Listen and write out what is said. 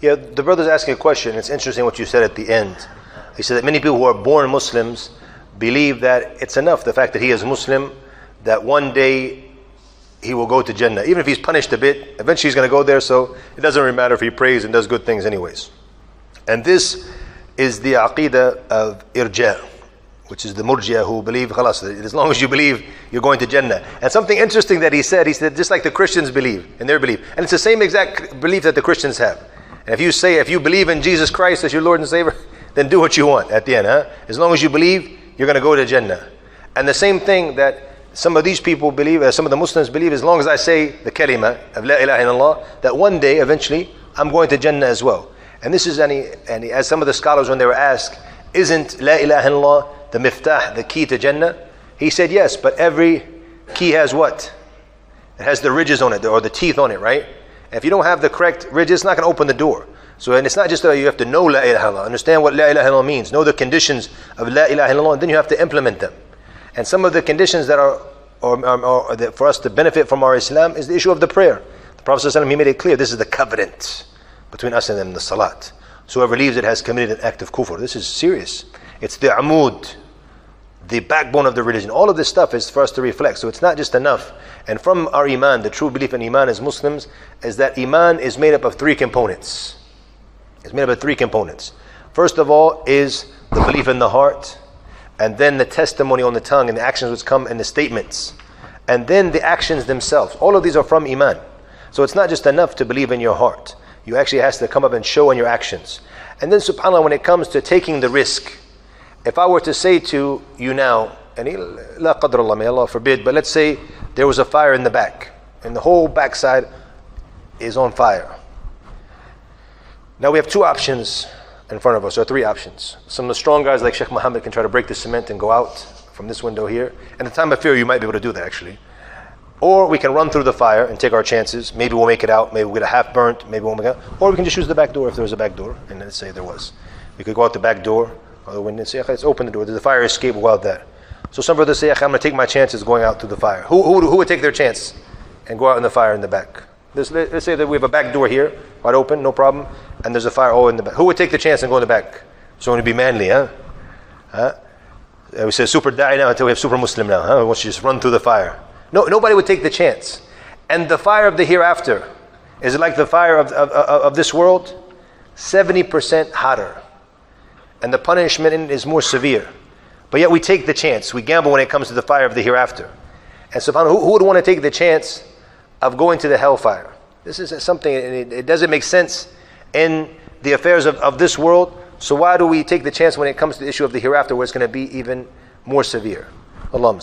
Yeah, the brother's asking a question. It's interesting what you said at the end. He said that many people who are born Muslims believe that it's enough, the fact that he is Muslim, that one day he will go to Jannah. Even if he's punished a bit, eventually he's going to go there, so it doesn't really matter if he prays and does good things, anyways. And this is the aqidah of irja, which is the murjia who believe, khalas, as long as you believe, you're going to Jannah. And something interesting that he said, he said, just like the Christians believe, in their belief. And it's the same exact belief that the Christians have. And if you say, if you believe in Jesus Christ as your Lord and Savior, then do what you want at the end, huh? As long as you believe, you're going to go to Jannah. And the same thing that some of these people believe, uh, some of the Muslims believe, as long as I say the kalima of La ilaha illallah, that one day, eventually, I'm going to Jannah as well. And this is any, any as some of the scholars, when they were asked, isn't La ilaha illallah the miftah, the key to Jannah? He said, yes, but every key has what? It has the ridges on it, or the teeth on it, right? If you don't have the correct ridges, it's not going to open the door. So, and it's not just that you have to know La ilaha illallah, understand what La ilaha illallah means, know the conditions of La ilaha illallah, and then you have to implement them. And some of the conditions that are, or, um, or, or that for us to benefit from our Islam is the issue of the prayer. The Prophet ﷺ, he made it clear this is the covenant between us and them, the salat. So whoever leaves it has committed an act of kufr. This is serious. It's the amud, the backbone of the religion. All of this stuff is for us to reflect. So it's not just enough. And from our iman, the true belief in iman as Muslims is that iman is made up of three components. It's made up of three components. First of all is the belief in the heart and then the testimony on the tongue and the actions which come in the statements, and then the actions themselves. All of these are from Iman. So it's not just enough to believe in your heart. You actually has to come up and show in your actions. And then subhanAllah, when it comes to taking the risk, if I were to say to you now, and la qadr may Allah forbid, but let's say there was a fire in the back, and the whole backside is on fire. Now we have two options in front of us, or three options. Some of the strong guys like Sheikh Muhammad can try to break the cement and go out from this window here. And the time of fear, you might be able to do that actually. Or we can run through the fire and take our chances. Maybe we'll make it out. Maybe we'll get a half burnt. Maybe we won't make it out. Or we can just use the back door if there was a back door. And let's say there was. We could go out the back door window and say, let's open the door. Does the fire escape? We'll go out there. So some brothers say, I'm going to take my chances going out through the fire. Who, who, who would take their chance and go out in the fire in the back? Let's, let's say that we have a back door here, wide open, no problem and there's a fire all in the back. Who would take the chance and go in the back? So going to be manly, huh? huh? Uh, we say super die now until we have super Muslim now, huh? Want you to just run through the fire. No, nobody would take the chance. And the fire of the hereafter, is it like the fire of, of, of, of this world? 70% hotter. And the punishment is more severe. But yet we take the chance. We gamble when it comes to the fire of the hereafter. And subhanAllah, who, who would want to take the chance of going to the hellfire? This is something, it, it doesn't make sense in the affairs of, of this world. So why do we take the chance when it comes to the issue of the hereafter where it's going to be even more severe? Allah.